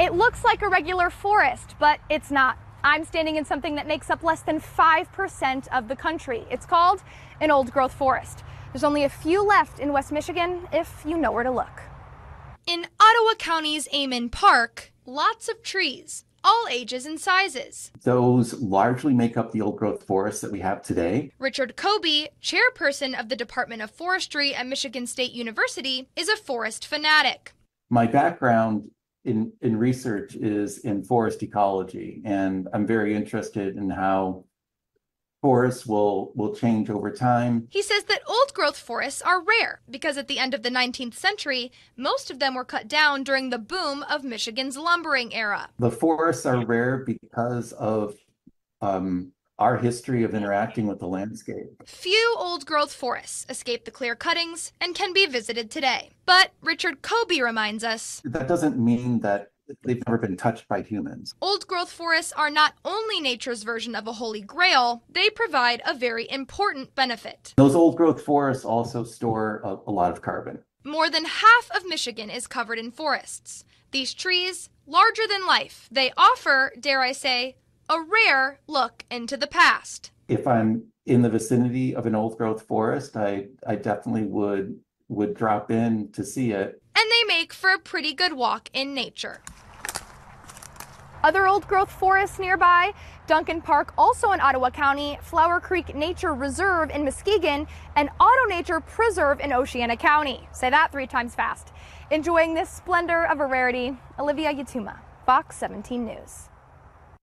It looks like a regular forest, but it's not. I'm standing in something that makes up less than 5% of the country. It's called an old growth forest. There's only a few left in West Michigan if you know where to look. In Ottawa County's Aman Park, lots of trees, all ages and sizes. Those largely make up the old growth forests that we have today. Richard Kobe, chairperson of the Department of Forestry at Michigan State University, is a forest fanatic. My background in, in research is in forest ecology, and I'm very interested in how forests will, will change over time. He says that old growth forests are rare because at the end of the 19th century, most of them were cut down during the boom of Michigan's lumbering era. The forests are rare because of um, our history of interacting with the landscape. Few old growth forests escape the clear cuttings and can be visited today. But Richard Kobe reminds us that doesn't mean that they've never been touched by humans. Old growth forests are not only nature's version of a holy grail, they provide a very important benefit. Those old growth forests also store a, a lot of carbon. More than half of Michigan is covered in forests. These trees, larger than life, they offer, dare I say, a rare look into the past. If I'm in the vicinity of an old growth forest, I, I definitely would would drop in to see it. And they make for a pretty good walk in nature. Other old growth forests nearby, Duncan Park, also in Ottawa County, Flower Creek Nature Reserve in Muskegon, and Auto Nature Preserve in Oceana County. Say that three times fast. Enjoying this splendor of a rarity, Olivia Yatuma, Fox 17 News.